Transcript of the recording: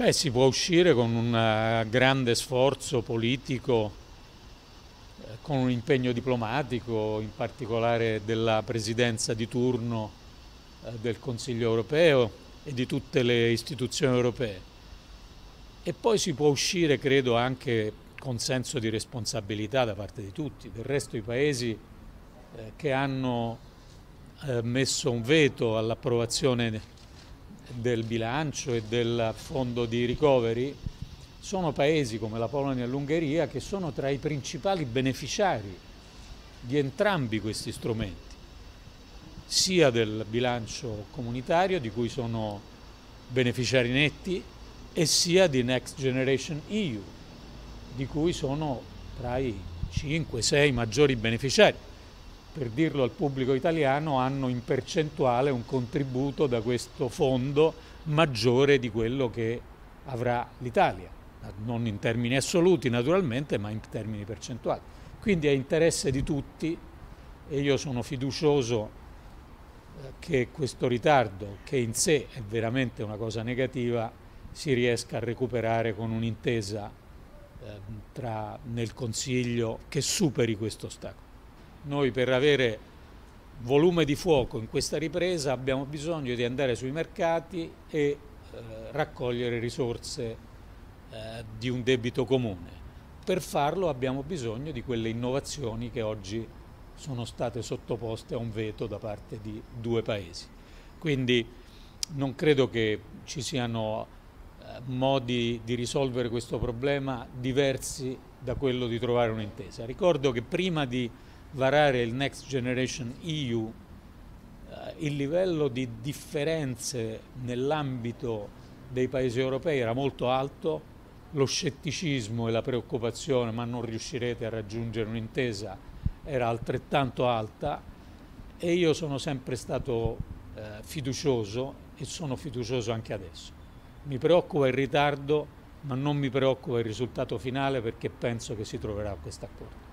Beh, si può uscire con un eh, grande sforzo politico, eh, con un impegno diplomatico, in particolare della presidenza di turno eh, del Consiglio europeo e di tutte le istituzioni europee. E poi si può uscire, credo, anche con senso di responsabilità da parte di tutti. Del resto i paesi che hanno messo un veto all'approvazione del bilancio e del fondo di recovery sono paesi come la Polonia e l'Ungheria che sono tra i principali beneficiari di entrambi questi strumenti, sia del bilancio comunitario di cui sono beneficiari netti e sia di Next Generation EU di cui sono tra i 5-6 maggiori beneficiari per dirlo al pubblico italiano, hanno in percentuale un contributo da questo fondo maggiore di quello che avrà l'Italia, non in termini assoluti naturalmente, ma in termini percentuali. Quindi è interesse di tutti e io sono fiducioso eh, che questo ritardo, che in sé è veramente una cosa negativa, si riesca a recuperare con un'intesa eh, nel Consiglio che superi questo ostacolo. Noi per avere volume di fuoco in questa ripresa abbiamo bisogno di andare sui mercati e eh, raccogliere risorse eh, di un debito comune. Per farlo abbiamo bisogno di quelle innovazioni che oggi sono state sottoposte a un veto da parte di due paesi. Quindi non credo che ci siano eh, modi di risolvere questo problema diversi da quello di trovare un'intesa. Ricordo che prima di varare il Next Generation EU, eh, il livello di differenze nell'ambito dei paesi europei era molto alto, lo scetticismo e la preoccupazione ma non riuscirete a raggiungere un'intesa era altrettanto alta e io sono sempre stato eh, fiducioso e sono fiducioso anche adesso. Mi preoccupa il ritardo ma non mi preoccupa il risultato finale perché penso che si troverà questo accordo.